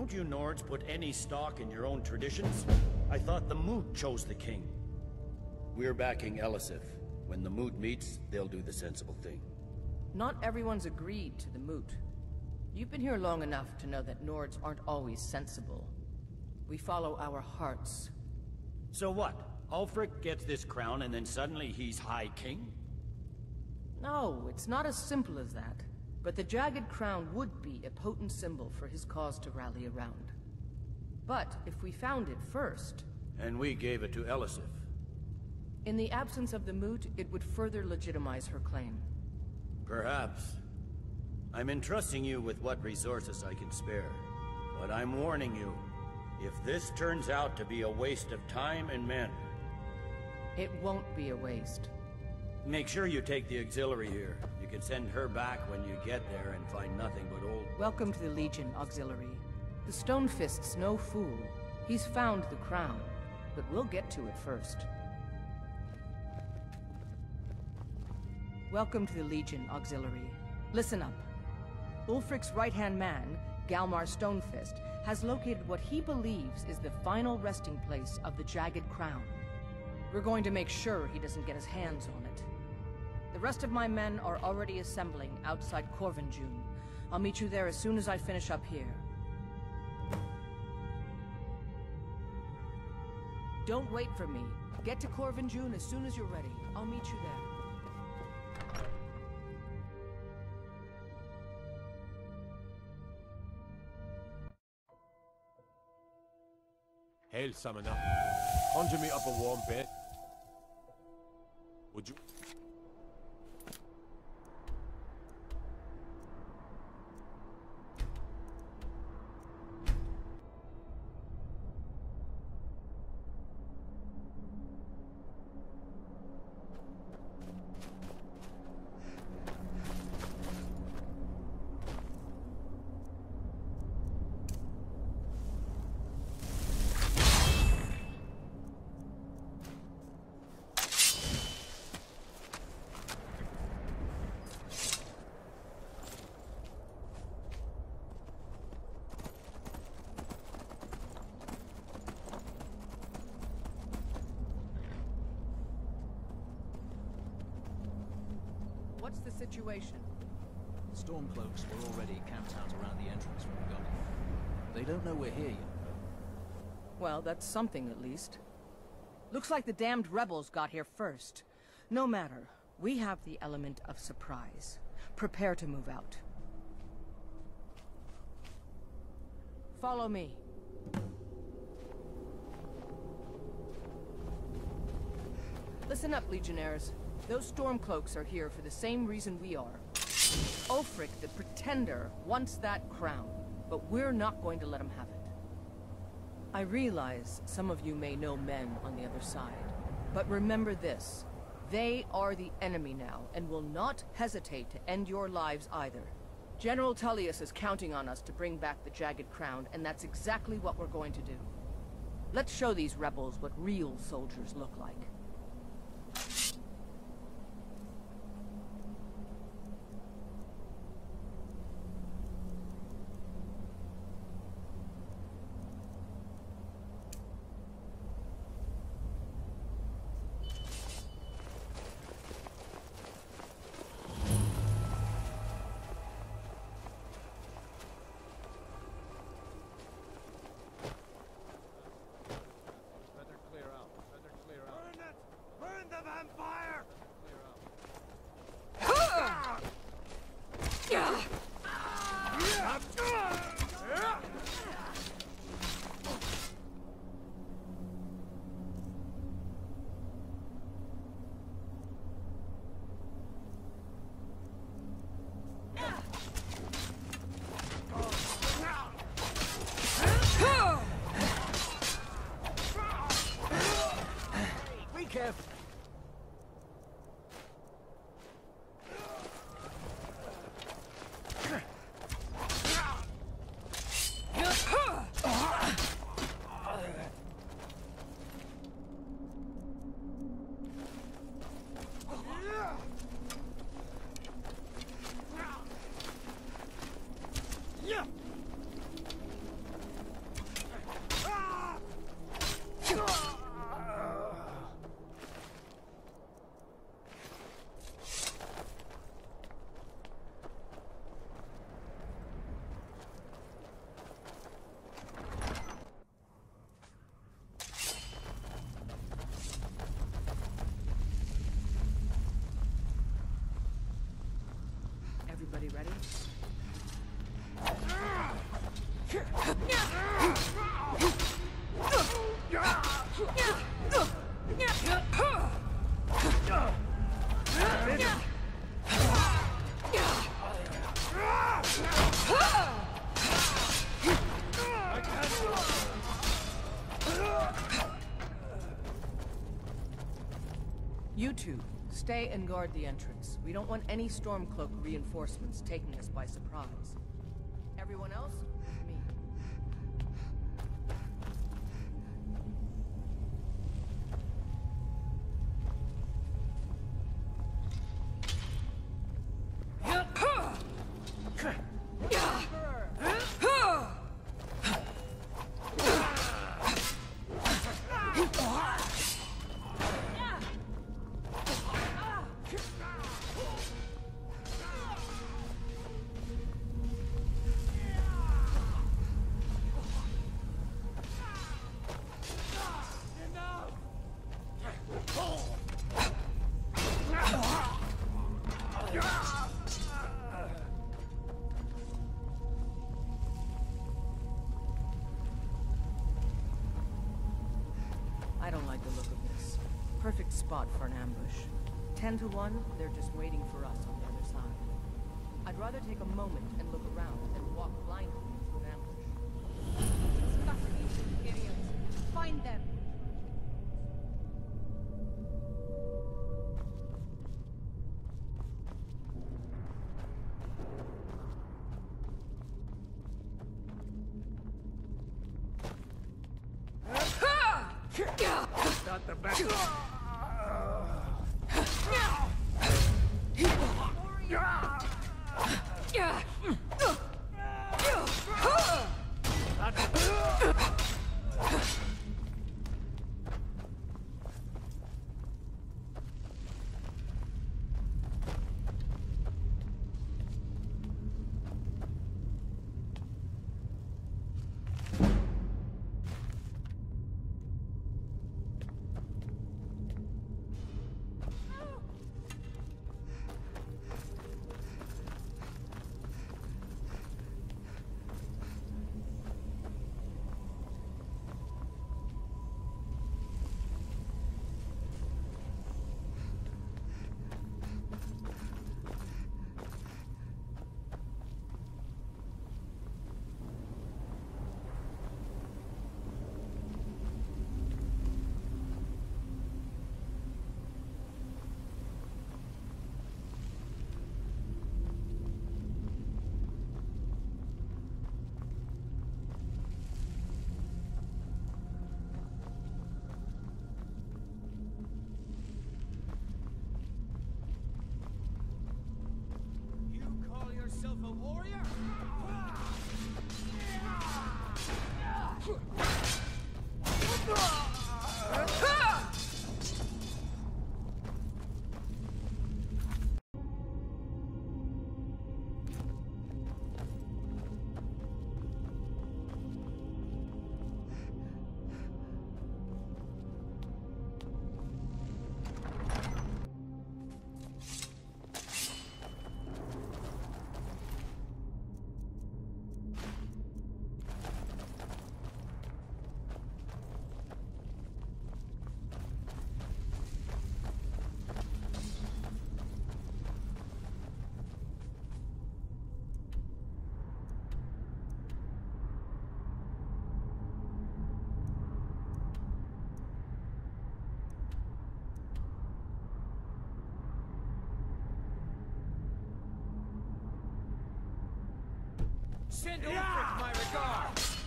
Don't you Nords put any stock in your own traditions? I thought the Moot chose the king. We're backing Elisif. When the Moot meets, they'll do the sensible thing. Not everyone's agreed to the Moot. You've been here long enough to know that Nords aren't always sensible. We follow our hearts. So what? Ulfric gets this crown and then suddenly he's High King? No, it's not as simple as that. But the Jagged Crown would be a potent symbol for his cause to rally around. But if we found it first... And we gave it to Elisif. In the absence of the Moot, it would further legitimize her claim. Perhaps. I'm entrusting you with what resources I can spare. But I'm warning you, if this turns out to be a waste of time and men... It won't be a waste. Make sure you take the auxiliary here. Can send her back when you get there and find nothing but old... Welcome to the Legion, Auxiliary. The Stonefist's no fool. He's found the crown, but we'll get to it first. Welcome to the Legion, Auxiliary. Listen up. Ulfric's right-hand man, Galmar Stonefist, has located what he believes is the final resting place of the Jagged Crown. We're going to make sure he doesn't get his hands on it. The rest of my men are already assembling outside Korvanjund. I'll meet you there as soon as I finish up here. Don't wait for me. Get to Korvanjund as soon as you're ready. I'll meet you there. Hail, summoner. Conjure me up a warm bed. Would you... What's the situation? Stormcloaks were already camped out around the entrance from the gully. They don't know we're here yet. Well, that's something at least. Looks like the damned rebels got here first. No matter. We have the element of surprise. Prepare to move out. Follow me. Listen up, Legionnaires. Those Stormcloaks are here for the same reason we are. Ulfric, the Pretender, wants that crown, but we're not going to let him have it. I realize some of you may know men on the other side, but remember this. They are the enemy now, and will not hesitate to end your lives either. General Tullius is counting on us to bring back the Jagged Crown, and that's exactly what we're going to do. Let's show these rebels what real soldiers look like. You two, stay and guard the entrance. We don't want any Stormcloak reinforcements taking us by surprise. Everyone else, spot for an ambush. Ten to one, they're just waiting for us on the other side. I'd rather take a moment and look around than walk blindly into an ambush. Find them. The best. Warrior? Send Ulfric my regards!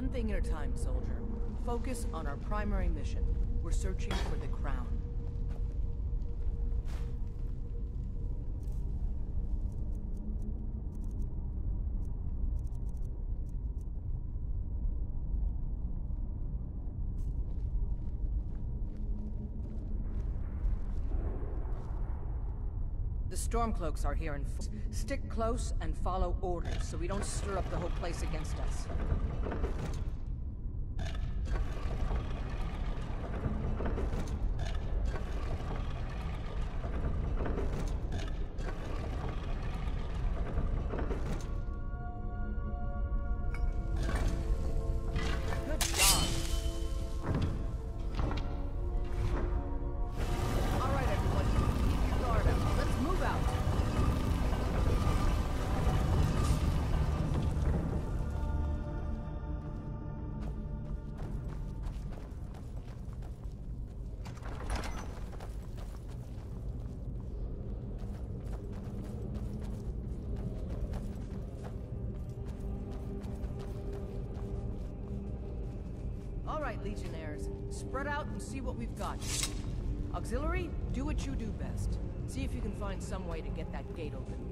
One thing at a time, soldier. Focus on our primary mission. We're searching for the crown. The Stormcloaks are here in f- Stick close and follow orders so we don't stir up the whole place against us. Legionnaires. Spread out and see what we've got. Auxiliary, do what you do best. See if you can find some way to get that gate open.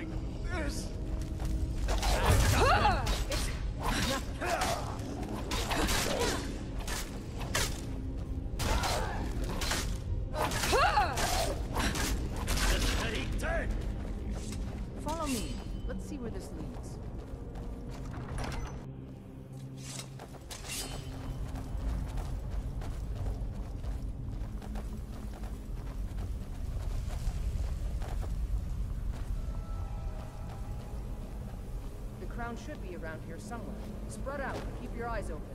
Like this. Should be around here somewhere. Spread out. Keep your eyes open.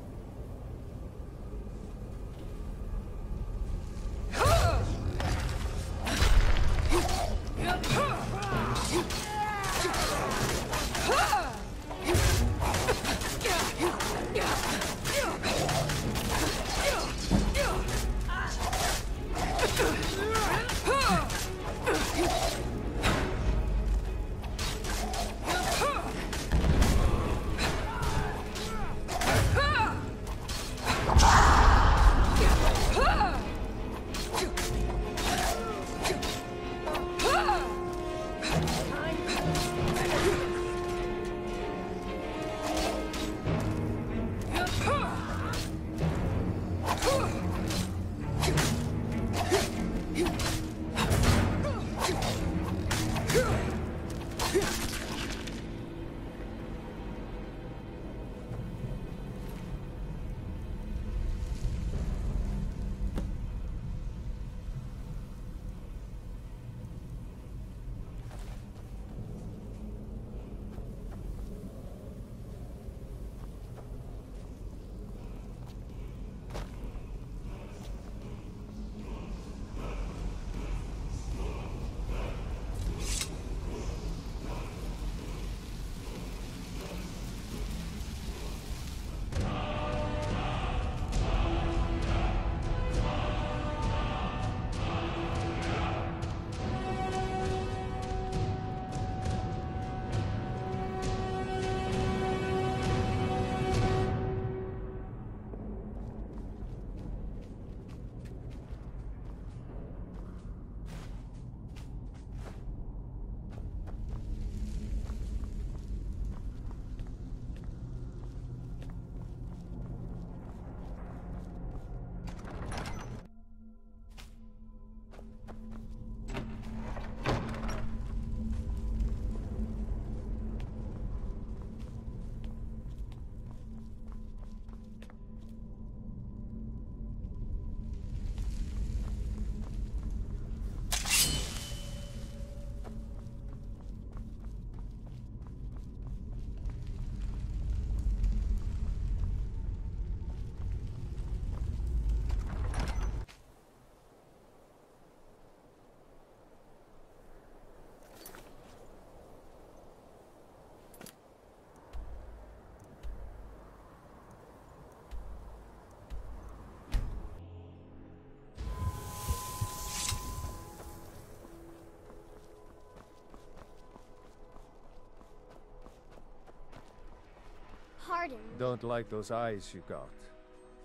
Pardon. Don't like those eyes you got.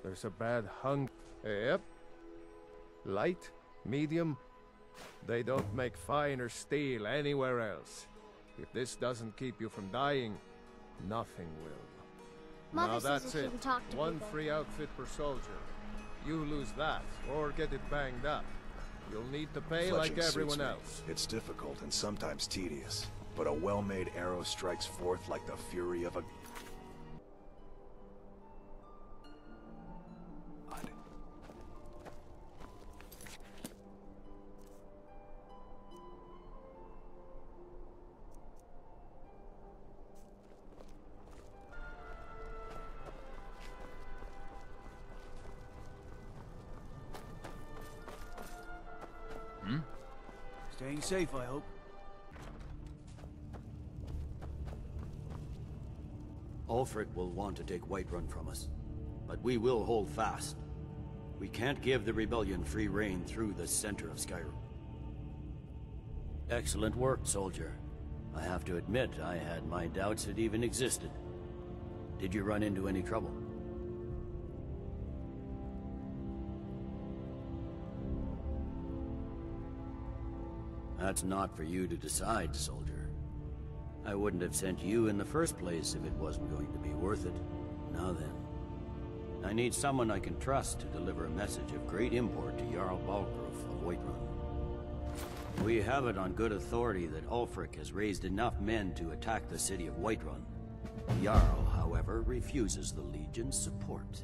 There's a bad hung. Yep. Light, medium. They don't make finer steel anywhere else. If this doesn't keep you from dying, nothing will. Mother now that's it. talk to One people. free outfit per soldier. You lose that, or get it banged up. You'll need to pay like Fletching suits everyone else. It's difficult and sometimes tedious, but a well-made arrow strikes forth like the fury of a safe, I hope. Ulfric will want to take Whiterun from us, but we will hold fast. We can't give the rebellion free reign through the center of Skyrim. Excellent work, soldier. I have to admit, I had my doubts it even existed. Did you run into any trouble? That's not for you to decide, soldier. I wouldn't have sent you in the first place if it wasn't going to be worth it. Now then. I need someone I can trust to deliver a message of great import to Jarl Balgruuf of Whiterun. We have it on good authority that Ulfric has raised enough men to attack the city of Whiterun. Jarl, however, refuses the Legion's support.